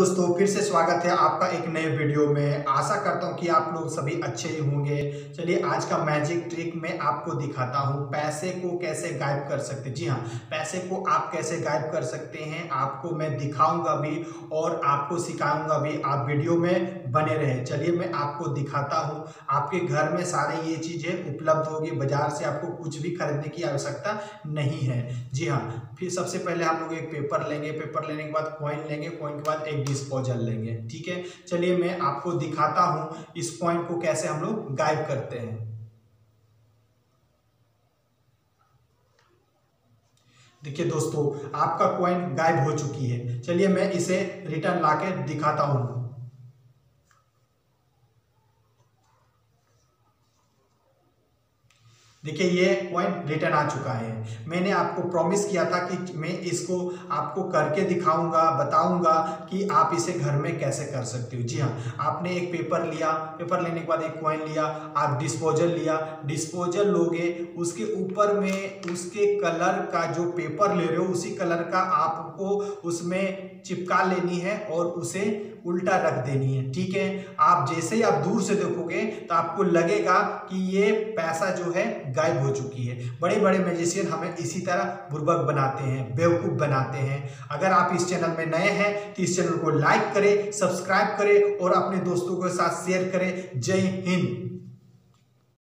दोस्तों, फिर से स्वागत है आपका एक नए वीडियो में। आशा करता हूँ कि आप लोग सभी अच्छे ही होंगे। चलिए, आज का मैजिक ट्रिक मैं आपको दिखाता हूँ। पैसे को कैसे गायब कर सकते जी हाँ पैसे को आप कैसे गायब कर सकते हैं, आपको मैं दिखाऊँगा भी और आपको सिखाऊँगा भी। आप वीडियो में बने रहे। चलिए, मैं आपको दिखाता हूँ। आपके घर में सारे ये चीज़ें उपलब्ध होगी। बाज़ार से आपको कुछ भी खरीदने की आवश्यकता नहीं है। जी हाँ फिर सबसे पहले हम लोग एक पेपर लेंगे। पेपर लेने के बाद कॉइन लेंगे। कॉइन के बाद एक डिस्पोजल लेंगे, ठीक है? चलिए मैं आपको दिखाता हूँ इस पॉइंट को कैसे हम लोग गायब करते हैं। देखिए दोस्तों, आपका कॉइन गायब हो चुकी है। चलिए मैं इसे रिटर्न लाके दिखाता हूँ। देखिए, ये पॉइंट रिटर्न आ चुका है। मैंने आपको प्रॉमिस किया था कि मैं इसको आपको करके दिखाऊँगा, बताऊँगा कि आप इसे घर में कैसे कर सकते हो। जी हाँ आपने एक पेपर लिया पेपर लेने के बाद एक कॉइन लिया, आप डिस्पोजल लिया। डिस्पोजल लोगे, उसके ऊपर में, उसके कलर का जो पेपर ले रहे हो, उसी कलर का आपको उसमें चिपका लेनी है और उसे उल्टा रख देनी है। ठीक है? आप जैसे ही आप दूर से देखोगे तो आपको लगेगा कि ये पैसा जो है गायब हो चुकी है। बड़े बड़े मैजिशियन हमें इसी तरह बुर्बक बनाते हैं, बेवकूफ़ बनाते हैं। अगर आप इस चैनल में नए हैं तो इस चैनल को लाइक करें सब्सक्राइब करें और अपने दोस्तों के साथ शेयर करें। जय हिंद।